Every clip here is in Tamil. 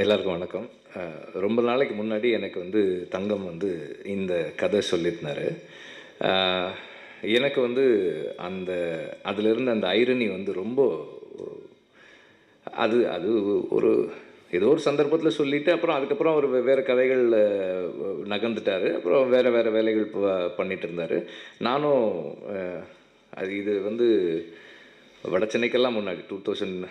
எல்லாருக்கும் வணக்கம். ரொம்ப நாளைக்கு முன்னாடி எனக்கு வந்து தங்கம் வந்து இந்த கதை சொல்லியிருந்தாரு. எனக்கு வந்து அந்த அதிலிருந்து அந்த ஐரணி வந்து ரொம்ப அது அது ஒரு ஏதோ ஒரு சந்தர்ப்பத்தில் சொல்லிவிட்டு அப்புறம் அதுக்கப்புறம் அவர் வெவ்வேறு கதைகளில் நகர்ந்துட்டார். அப்புறம் வேறு வேறு வேலைகள் பண்ணிகிட்டு இருந்தார் நானும் அது இது வந்து வட சென்னைக்கெல்லாம் முன்னாடி டூ தௌசண்ட்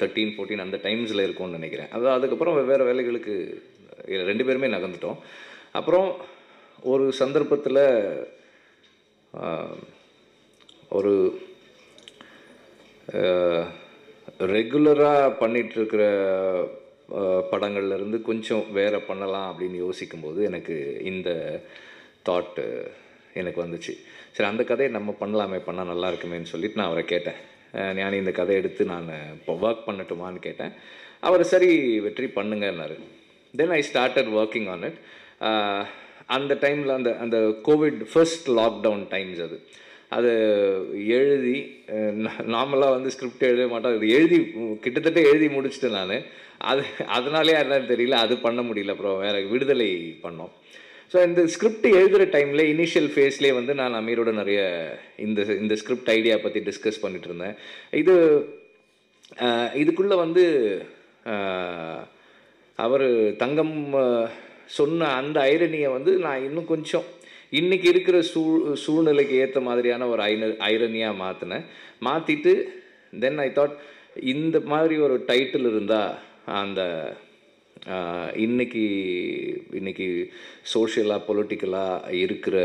தேர்ட்டீன் ஃபோர்டீன் அந்த டைம்ஸில் இருக்கும்னு நினைக்கிறேன். அதாவது அதுக்கப்புறம் வெவ்வேறு வேலைகளுக்கு ரெண்டு பேருமே நகர்ந்துட்டோம். அப்புறம் ஒரு சந்தர்ப்பத்தில் ஒரு ரெகுலராக பண்ணிகிட்ருக்கிற படங்கள்லேருந்து கொஞ்சம் வேறு பண்ணலாம் அப்படின்னு யோசிக்கும்போது எனக்கு இந்த தாட்டு எனக்கு வந்துச்சு. சரி அந்த கதையை நம்ம பண்ணலாமே பண்ணால் நல்லா இருக்குமேன்னு சொல்லிட்டு நான் அவரை கேட்டேன். ஞானி இந்த கதையை எடுத்து நான் இப்போ ஒர்க் பண்ணட்டுமான்னு கேட்டேன். அவர் சரி வெற்றி பண்ணுங்கன்னாரு. Then I started working on it அந்த டைமில் அந்த அந்த கோவிட் ஃபர்ஸ்ட் லாக்டவுன் டைம்ஸ் அது. அது எழுதி நார்மலாக வந்து ஸ்கிரிப்ட் எழுத மாட்டோம். இது எழுதி கிட்டத்தட்ட எழுதி முடிச்சிட்டேன் நான். அது அதனாலே என்னன்னு தெரியல. அது பண்ண முடியல அப்புறம் வேறு விடுதலை பண்ணோம். ஸோ இந்த ஸ்கிரிப்ட் எழுதுகிற டைமில் இனிஷியல் ஃபேஸ்லேயே வந்து நான் அமீரோட நிறைய இந்த இந்த ஸ்கிரிப்ட் ஐடியா பற்றி டிஸ்கஸ் பண்ணிட்டு இருந்தேன். இது இதுக்குள்ளே வந்து அவர் தங்கம் சொன்ன அந்த ஐரணியை வந்து நான் இன்னும் கொஞ்சம் இன்றைக்கி இருக்கிற சூ சூழ்நிலைக்கு ஏற்ற மாதிரியான ஒரு ஐன ஐரணியாக மாற்றினேன் மாற்றிட்டு தென் ஐ தாட் இந்த மாதிரி ஒரு டைட்டில் இருந்தால் அந்த இன்னைக்கு இன்னைக்கு சோஷியலாக பொலிட்டிக்கலாக இருக்கிற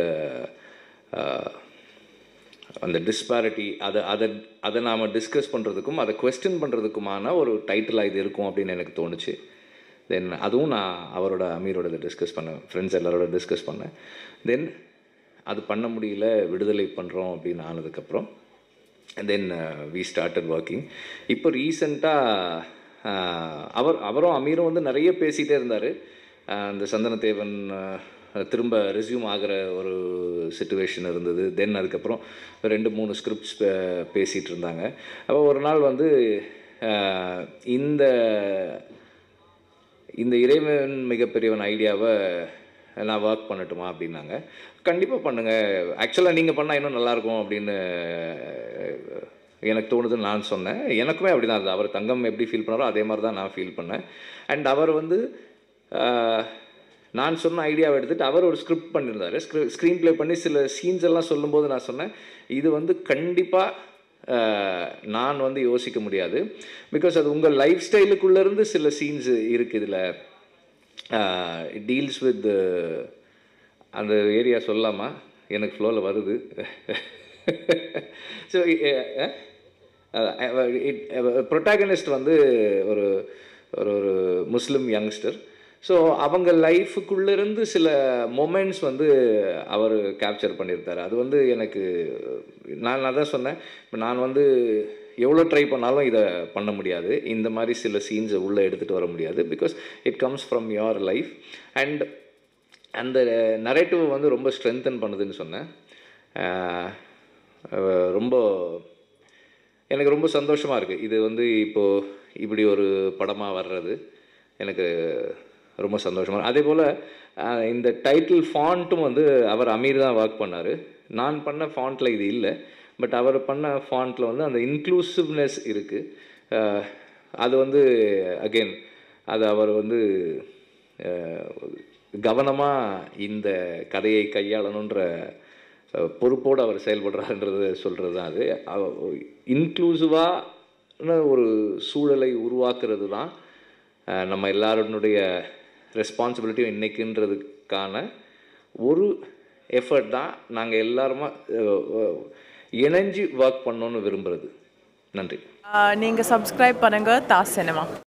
அந்த டிஸ்பாரிட்டி அதை அதை அதை நாம் டிஸ்கஸ் பண்ணுறதுக்கும் அதை கொஸ்டின் பண்ணுறதுக்குமான ஒரு டைட்டிலாக இது இருக்கும் அப்படின்னு எனக்கு தோணுச்சு. தென் அதுவும் நான் அவரோட அமீரோட இதை டிஸ்கஸ் பண்ணேன். ஃப்ரெண்ட்ஸ் எல்லாரோட டிஸ்கஸ் பண்ணேன். தென் அது பண்ண முடியல விடுதலை பண்ணுறோம் அப்படின்னு ஆனதுக்கப்புறம். தென் வி ஸ்டார்டட் ஒர்க்கிங் இப்போ ரீசண்டாக அவர் அவரும் அமீரும் வந்து நிறைய பேசிகிட்டே இருந்தார். அந்த சந்தனத்தேவன் திரும்ப ரெஸ்யூம் ஆகிற ஒரு சுச்சுவேஷன் இருந்தது. தென் அதுக்கப்புறம் ரெண்டு மூணு ஸ்கிரிப்ட்ஸ் பேசிகிட்டு இருந்தாங்க. அப்போ ஒரு நாள் வந்து இந்த இந்த இறைவன் மிகப்பெரியவன் ஐடியாவை நான் ஒர்க் பண்ணட்டுமா அப்படின்னாங்க. கண்டிப்பாக பண்ணுங்கள் ஆக்சுவலாக நீங்கள் பண்ணால் இன்னும் நல்லாயிருக்கும் அப்படின்னு எனக்கு தோணுதுன்னு நான் சொன்னேன். எனக்குமே அப்படி தான் இருந்தது. அவர் தங்கம் எப்படி ஃபீல் பண்ணாரோ அதே மாதிரி தான் நான் ஃபீல் பண்ணேன். அண்ட் அவர் வந்து நான் சொன்ன ஐடியாவை எடுத்துகிட்டு அவர் ஒரு ஸ்கிரிப்ட் பண்ணியிருந்தாரு. ஸ்க்ரீ ஸ்க்ரீன் ப்ளே பண்ணி சில சீன்ஸ் எல்லாம் சொல்லும்போது நான் சொன்னேன் இது வந்து கண்டிப்பாக நான் வந்து யோசிக்க முடியாது. பிகாஸ் அது உங்கள் லைஃப் ஸ்டைலுக்குள்ளேருந்து சில சீன்ஸ் இருக்குது இதில் டீல்ஸ் வித் அந்த ஏரியா சொல்லாமா எனக்கு ஃப்ளோவில் வருது. ஸோ ப்ரொட்டாகனிஸ்ட் வந்து ஒரு ஒரு ஒரு முஸ்லீம் யங்ஸ்டர் ஸோ அவங்க லைஃபுக்குள்ளேருந்து சில மொமெண்ட்ஸ் வந்து அவர் கேப்சர் பண்ணியிருந்தார் அது வந்து எனக்கு நான் நான் தான் சொன்னேன். இப்போ நான் வந்து எவ்வளோ ட்ரை பண்ணாலும் இதை பண்ண முடியாது. இந்த மாதிரி சில சீன்ஸை உள்ளே எடுத்துகிட்டு வர முடியாது. Because it comes from your life and அந்த நரேட்டிவ் வந்து ரொம்ப ஸ்ட்ரென்தன் பண்ணுதுன்னு சொன்னேன். ரொம்ப எனக்கு ரொம்ப சந்தோஷமாக இருக்குது இது வந்து இப்போது இப்படி ஒரு படமாக வர்றது எனக்கு ரொம்ப சந்தோஷமாக அதே போல் இந்த டைட்டில் ஃபாண்ட்டும் வந்து அவர் அமீர் தான் ஒர்க் பண்ணார். நான் பண்ண ஃபாண்ட்டில் இது இல்லை. பட் அவர் பண்ண ஃபாண்ட்டில் வந்து அந்த இன்க்ளூசிவ்னஸ் இருக்குது அது வந்து அகெயின் அது அவர் வந்து கவனமாக இந்த கதையை கையாளணுன்ற பொறுப்போடு அவர் செயல்படுறாருன்றத சொல்கிறது தான் அது. இன்க்ளூசிவான ஒரு சூழலை உருவாக்குறது தான் நம்ம எல்லாருடைய ரெஸ்பான்சிபிலிட்டியும் இன்றைக்குன்றதுக்கான ஒரு எஃபர்ட் தான் நாங்கள் எல்லாருமா இணைஞ்சு ஒர்க் பண்ணோன்னு விரும்புகிறது நன்றி. நீங்கள் சப்ஸ்கிரைப் பண்ணுங்கள் தாஸ் சினிமா